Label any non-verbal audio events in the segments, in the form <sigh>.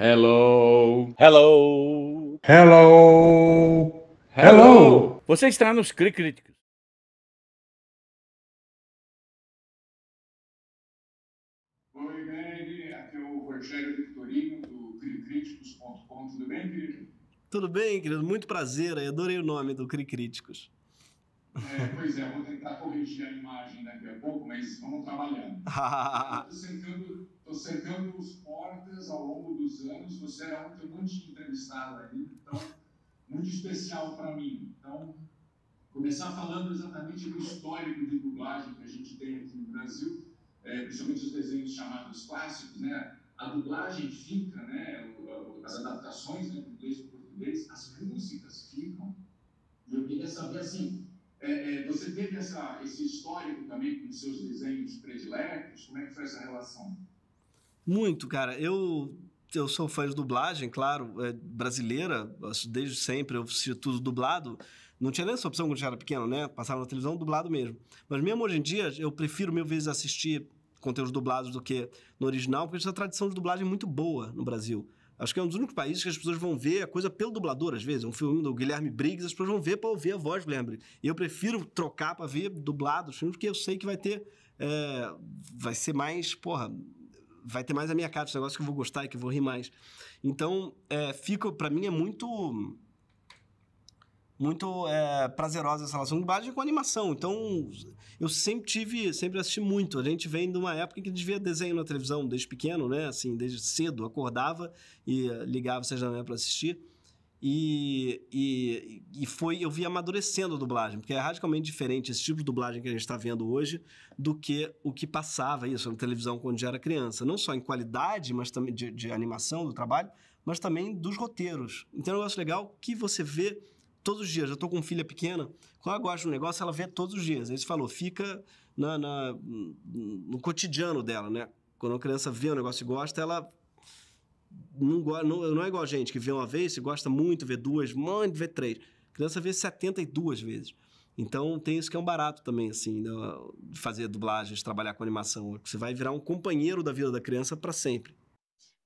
Hello. Hello. Hello. Hello. Você está nos Cri Críticos. Oi, Greg. Aqui é o Rogério Victorino, do cricríticos.com. Tudo bem, querido? Tudo bem, querido? Muito prazer. Eu adorei o nome do Cri Críticos. É, pois é, vou tentar corrigir a imagem daqui a pouco, mas vamos trabalhando. <laughs> Estou cercando, tô cercando os portas ao longo dos anos. Você era um que eu não tinha entrevistado ainda, então, muito especial para mim. Então, começar falando exatamente do histórico de dublagem que a gente tem aqui no Brasil, é, principalmente os desenhos chamados clássicos, né? A dublagem fica, né? As adaptações né, do inglês para o português, as músicas ficam. E eu queria saber assim é, é, você teve essa, esse histórico também com seus desenhos prediletos? Como é que foi essa relação? Muito, cara. Eu, eu sou fã de dublagem, claro, é, brasileira, desde sempre eu assisti tudo dublado. Não tinha nem essa opção quando eu era pequeno, né? Passava na televisão dublado mesmo. Mas mesmo hoje em dia, eu prefiro mil vezes assistir conteúdos dublados do que no original, porque essa tradição de dublagem é muito boa no Brasil. Acho que é um dos únicos países que as pessoas vão ver a coisa pelo dublador, às vezes. Um filme do Guilherme Briggs, as pessoas vão ver para ouvir a voz do Guilherme Briggs. E eu prefiro trocar para ver dublado os filmes, porque eu sei que vai ter. É, vai ser mais. Porra, vai ter mais a minha cara, esse negócio que eu vou gostar e que eu vou rir mais. Então, é, fica, para mim, é muito muito é, prazerosa essa relação de dublagem com animação. Então, eu sempre tive, sempre assisti muito. A gente vem de uma época em que a gente via desenho na televisão desde pequeno, né? Assim, desde cedo, acordava e ligava seja da manhã para assistir. E, e, e foi, eu vi amadurecendo a dublagem, porque é radicalmente diferente esse tipo de dublagem que a gente está vendo hoje do que o que passava isso na televisão quando já era criança. Não só em qualidade mas também de, de animação do trabalho, mas também dos roteiros. Então é um negócio legal que você vê todos os dias. Eu tô com filha pequena, quando ela gosta de um negócio, ela vê todos os dias. Aí você falou, fica na, na, no cotidiano dela, né? Quando a criança vê um negócio e gosta, ela não, não, não é igual a gente, que vê uma vez, se gosta muito, vê duas, mãe, vê três. A criança vê 72 vezes. Então tem isso que é um barato também, assim, de fazer dublagens, trabalhar com animação. Você vai virar um companheiro da vida da criança para sempre.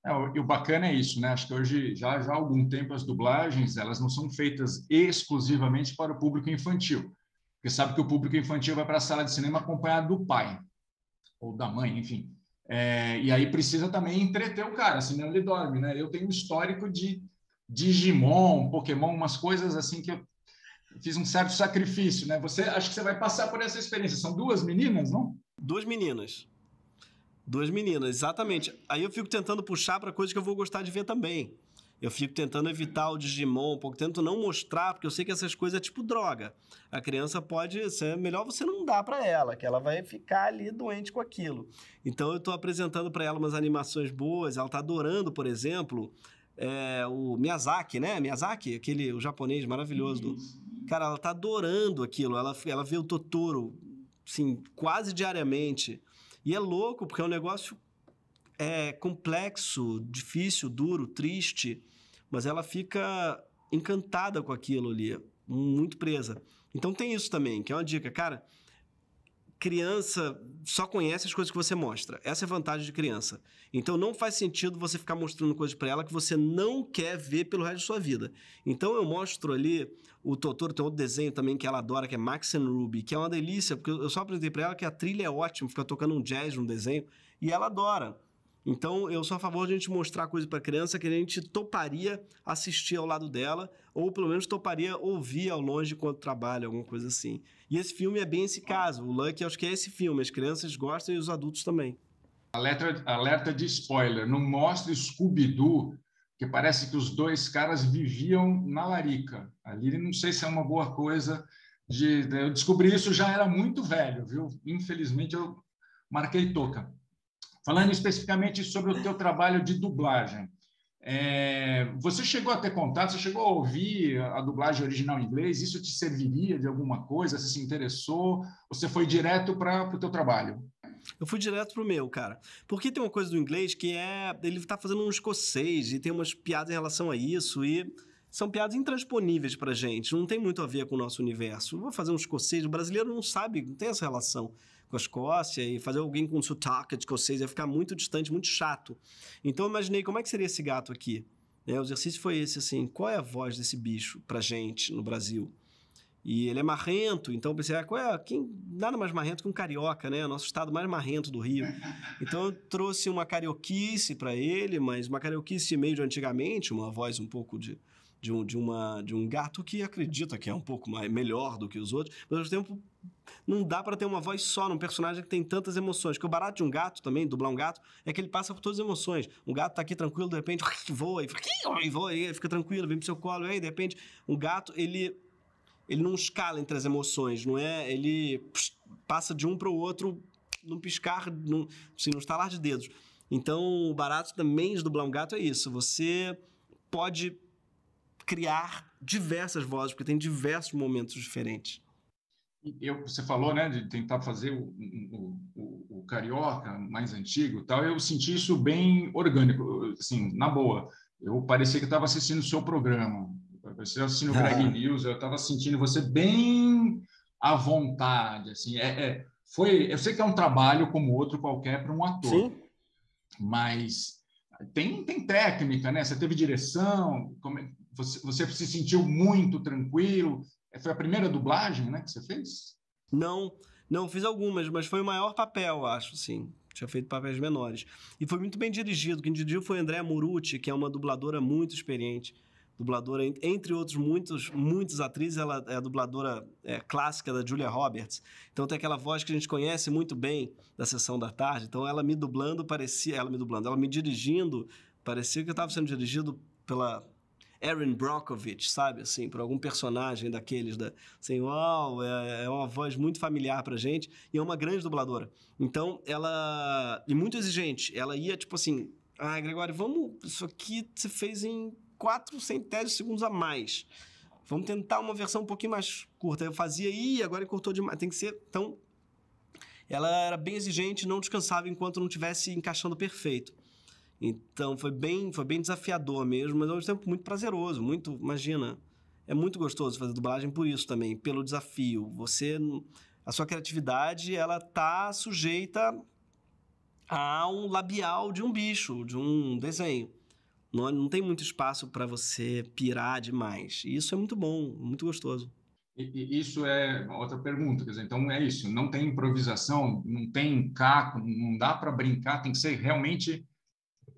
É, e o bacana é isso, né? Acho que hoje, já, já há algum tempo, as dublagens elas não são feitas exclusivamente para o público infantil. Porque sabe que o público infantil vai para a sala de cinema acompanhado do pai ou da mãe, enfim. É, e aí precisa também entreter o cara, senão ele dorme, né? Eu tenho um histórico de Digimon, Pokémon, umas coisas assim que eu fiz um certo sacrifício, né? Você acho que você vai passar por essa experiência. São duas meninas, não? Duas meninas. Duas meninas, exatamente. Aí eu fico tentando puxar para coisas que eu vou gostar de ver também. Eu fico tentando evitar o Digimon, um pouco, tento não mostrar, porque eu sei que essas coisas é tipo droga. A criança pode ser melhor você não dar para ela, que ela vai ficar ali doente com aquilo. Então eu estou apresentando para ela umas animações boas, ela está adorando, por exemplo, é, o Miyazaki, né? Miyazaki, aquele o japonês maravilhoso. Do... Cara, ela está adorando aquilo. Ela, ela vê o Totoro, assim, quase diariamente. E é louco, porque é um negócio é, complexo, difícil, duro, triste, mas ela fica encantada com aquilo ali, muito presa. Então tem isso também, que é uma dica. Cara, criança só conhece as coisas que você mostra. Essa é a vantagem de criança. Então não faz sentido você ficar mostrando coisas para ela que você não quer ver pelo resto da sua vida. Então eu mostro ali o Totoro tem outro desenho também que ela adora, que é Max and Ruby, que é uma delícia, porque eu só apresentei para ela que a trilha é ótima, fica tocando um jazz no desenho e ela adora. Então, eu sou a favor de a gente mostrar coisa para criança que a gente toparia assistir ao lado dela, ou pelo menos toparia ouvir ao longe enquanto trabalha, alguma coisa assim. E esse filme é bem esse caso. O Lucky, acho que é esse filme. As crianças gostam e os adultos também. Alerta, alerta de spoiler. Não mostre Scooby-Doo, que parece que os dois caras viviam na larica. Ali, não sei se é uma boa coisa. De, eu descobri isso já era muito velho, viu? Infelizmente, eu marquei toca. Falando especificamente sobre o teu trabalho de dublagem, é, você chegou a ter contato, você chegou a ouvir a dublagem original em inglês? Isso te serviria de alguma coisa? Você se interessou? Você foi direto para o teu trabalho? Eu fui direto pro meu, cara. Porque tem uma coisa do inglês que é. Ele tá fazendo um escocês e tem umas piadas em relação a isso e são piadas intransponíveis pra gente. Não tem muito a ver com o nosso universo. Vou fazer um escocês. O brasileiro não sabe, não tem essa relação com a Escócia e fazer alguém com sotaque de escocês ia ficar muito distante, muito chato. Então eu imaginei como é que seria esse gato aqui. Né? O exercício foi esse, assim, qual é a voz desse bicho pra gente no Brasil? E ele é marrento, então eu pensei, ah, qual é, quem, nada mais marrento que um carioca, né? Nosso estado mais marrento do Rio. Então eu trouxe uma carioquice para ele, mas uma carioquice meio de antigamente, uma voz um pouco de, de, um, de, uma, de um gato que acredita que é um pouco mais, melhor do que os outros, mas ao mesmo tempo não dá para ter uma voz só num personagem que tem tantas emoções. Que o barato de um gato também, dublar um gato, é que ele passa por todas as emoções. Um gato tá aqui tranquilo, de repente <laughs> voa e voa, e fica tranquilo, vem pro seu colo, e aí de repente um gato, ele ele não escala entre as emoções, não é? Ele passa de um para o outro num piscar, num, assim, num estalar de dedos. Então, o barato também de dublar um gato é isso. Você pode criar diversas vozes, porque tem diversos momentos diferentes. Eu, você falou, né, de tentar fazer o, o, o, o carioca mais antigo, tal. Eu senti isso bem orgânico, assim, na boa. Eu parecia que estava assistindo o seu programa. Você assistindo o Greg News, eu estava sentindo você bem à vontade, assim. É, é, foi, eu sei que é um trabalho como outro qualquer para um ator, Sim. mas tem, tem técnica, né? Você teve direção, como, é, você, você se sentiu muito tranquilo. Foi a primeira dublagem, né, que você fez? Não, não fiz algumas, mas foi o maior papel, acho, sim. Tinha feito papéis menores. E foi muito bem dirigido. Quem dirigiu foi André Murucci, que é uma dubladora muito experiente dubladora, entre outros muitos, muitas atrizes, ela é a dubladora é, clássica da Julia Roberts. Então tem aquela voz que a gente conhece muito bem da sessão da tarde. Então ela me dublando parecia, ela me dublando, ela me dirigindo, parecia que eu estava sendo dirigido pela Erin Brockovich, sabe? Assim, por algum personagem daqueles da. Assim, uau, é, é uma voz muito familiar pra gente e é uma grande dubladora. Então, ela. E muito exigente. Ela ia, tipo assim. Ah, Gregório, vamos. Isso aqui você fez em 4 centésimos de segundos a mais. Vamos tentar uma versão um pouquinho mais curta. Eu fazia e agora cortou demais. Tem que ser. Então, ela era bem exigente, não descansava enquanto não estivesse encaixando perfeito. Então foi bem, foi bem desafiador mesmo, mas ao mesmo tempo muito prazeroso, muito, imagina, é muito gostoso fazer dublagem por isso também, pelo desafio. Você a sua criatividade, ela tá sujeita a um labial de um bicho, de um desenho. Não, não tem muito espaço para você pirar demais. E isso é muito bom, muito gostoso. E, isso é outra pergunta, quer dizer, então é isso, não tem improvisação, não tem caco, não dá para brincar, tem que ser realmente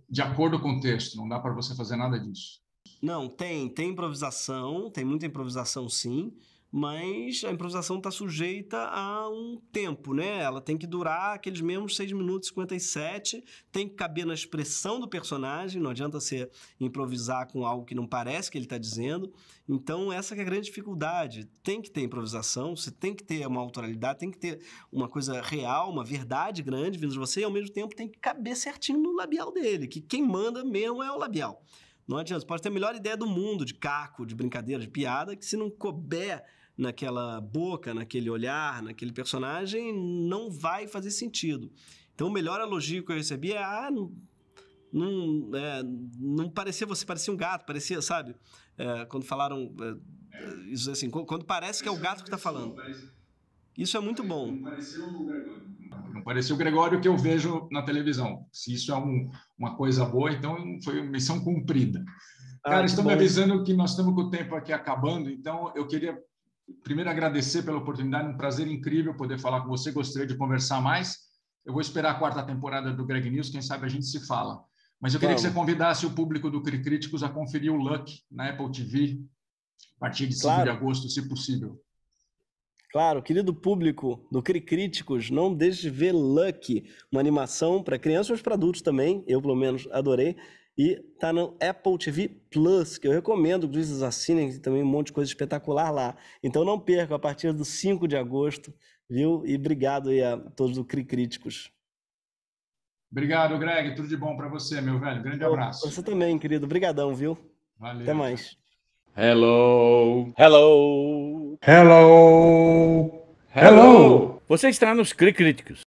de acordo com o texto, não dá para você fazer nada disso. Não, tem, tem improvisação, tem muita improvisação sim, mas a improvisação está sujeita a um tempo, né? Ela tem que durar aqueles mesmos 6 minutos e 57, tem que caber na expressão do personagem, não adianta você improvisar com algo que não parece que ele está dizendo. Então, essa é a grande dificuldade. Tem que ter improvisação, você tem que ter uma autoralidade, tem que ter uma coisa real, uma verdade grande vindo de você, e ao mesmo tempo tem que caber certinho no labial dele, que quem manda mesmo é o labial. Não adianta, você pode ter a melhor ideia do mundo de caco, de brincadeira, de piada, que se não couber naquela boca, naquele olhar, naquele personagem, não vai fazer sentido. Então, o melhor elogio que eu recebi é: ah, não, não, é, não parecia você, parecia um gato, parecia, sabe? É, quando falaram. É, isso assim, quando parece que é o gato que está falando. Isso é muito bom. Não pareceu o Gregório. Não pareceu o Gregório que eu vejo na televisão. Se isso é um, uma coisa boa, então foi uma missão cumprida. Ah, Cara, estão me avisando que nós estamos com o tempo aqui acabando, então eu queria primeiro agradecer pela oportunidade, um prazer incrível poder falar com você, gostaria de conversar mais. Eu vou esperar a quarta temporada do Greg News, quem sabe a gente se fala. Mas eu queria Vamos. que você convidasse o público do Cri Críticos a conferir o Luck na Apple TV a partir de claro. 5 de agosto, se possível. Claro, querido público do Cri Críticos, não deixe de ver Luck, uma animação para crianças e para adultos também, eu pelo menos adorei. E tá no Apple TV Plus, que eu recomendo que vocês assinem, tem também um monte de coisa espetacular lá. Então não perca a partir do 5 de agosto, viu? E obrigado aí a todos do Cri Críticos. Obrigado, Greg. Tudo de bom para você, meu velho. Grande abraço. Você também, querido. Obrigadão, viu? Valeu. Até mais. Hello. Hello. Hello. Hello. Você está nos Cri Críticos.